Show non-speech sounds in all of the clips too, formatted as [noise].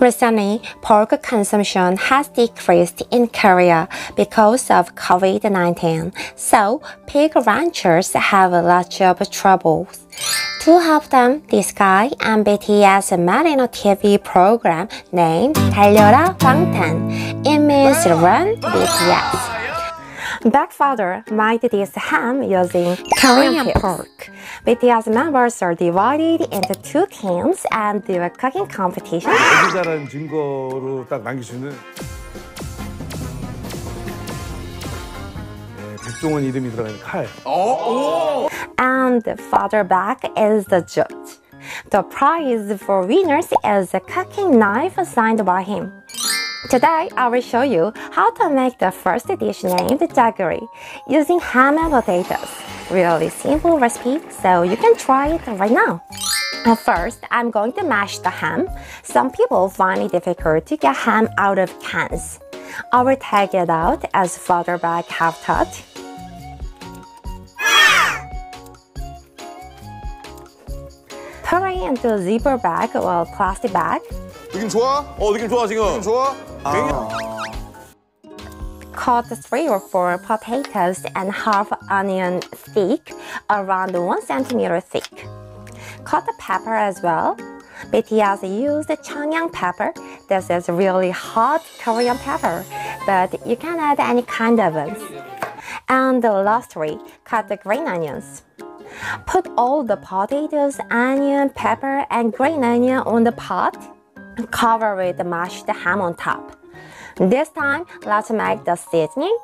Recently, pork consumption has decreased in Korea because of COVID-19, so pig ranchers have lots of troubles. To help them, this guy and BTS met in a TV program named 달려라 광탄. It means run BTS. Baekfather made this ham using Korean pork. BTS members are divided into two teams and do a cooking competition. 애기 자라는 And father Baek is the judge. The prize for winners is a cooking knife signed by him. Today, I will show you how to make the first dish named jjaguli using ham and potatoes. Really simple recipe, so you can try it right now. At first, I'm going to mash the ham. Some people find it difficult to get ham out of cans. I will take it out as father Baek half taught. covering into a zipper bag or plastic bag. 느낌 좋아? 어, 느낌 좋아, 지금. 느낌 좋아? 아. Cut three or four potatoes and half onion thick, around one centimeter thick. Cut the pepper as well. BTS used Cheongyang pepper. This is really hot Korean pepper, but you can add any kind of it. And the last three, cut the green onions. Put all the potatoes, onion, pepper, and green onion on the pot. Cover with the mashed ham on top. This time, let's make the seasoning.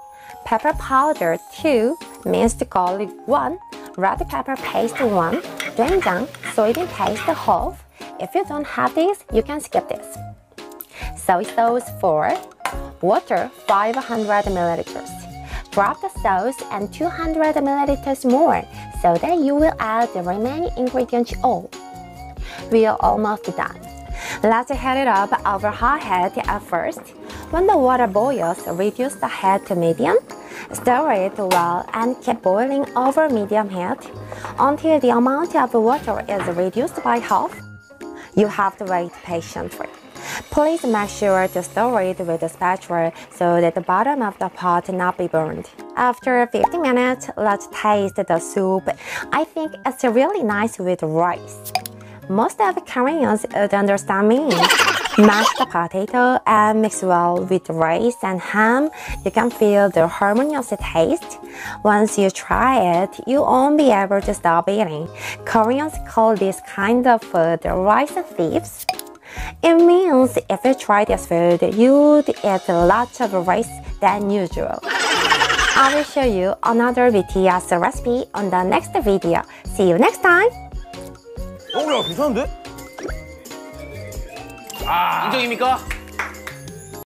Pepper powder 2, minced garlic 1, red pepper paste 1, doenjang, soybean paste half. If you don't have this, you can skip this. Soy sauce 4, water 500 milliliters. Drop the sauce and 200 milliliters more so then you will add the remaining ingredients all. We are almost done. Let's heat it up over high heat at first. When the water boils, reduce the heat to medium. Stir it well and keep boiling over medium heat until the amount of water is reduced by half. You have to wait patiently. Please make sure to stir it with a spatula so that the bottom of the pot not be burned. After 15 minutes, let's taste the soup. I think it's really nice with rice. Most of Koreans would understand me. [laughs] Mash the potato and mix well with rice and ham. You can feel the harmonious taste. Once you try it, you won't be able to stop eating. Koreans call this kind of food rice thieves. It means if you try this food, you'd eat lots of rice than usual. I will show you another BTS recipe on the next video. See you next time! 어, 야 괜찮은데? 인정입니까?